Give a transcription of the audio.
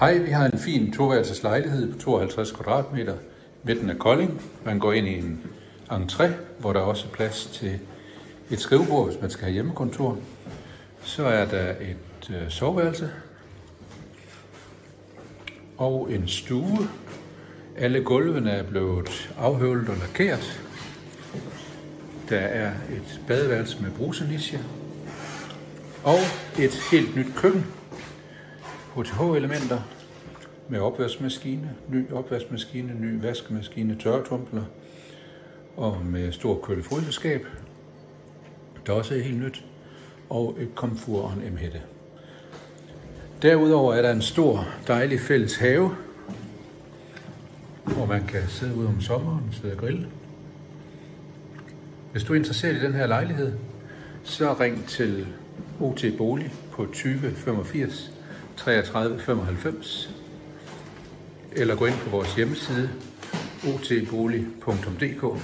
Hej, vi har en fin toværelses lejlighed på 52 kvadratmeter midten af Kolding. Man går ind i en entré, hvor der også er plads til et skrivebord, hvis man skal have hjemmekontor. Så er der et øh, soveværelse og en stue. Alle gulvene er blevet afhøvlet og lakeret. Der er et badeværelse med brusenisje og et helt nyt køkken. HTH-elementer med opvaskemaskine, ny opvaskemaskine, ny vaskemaskine, tørretumbler og med stor kølefryseskab, der også er helt nyt, og et komfur og en emhætte. Derudover er der en stor, dejlig fælles have, hvor man kan sidde ude om sommeren og sidde og grille. Hvis du er interesseret i den her lejlighed, så ring til OT Bolig på 20 85 33 95 eller gå ind på vores hjemmeside otbolig.dk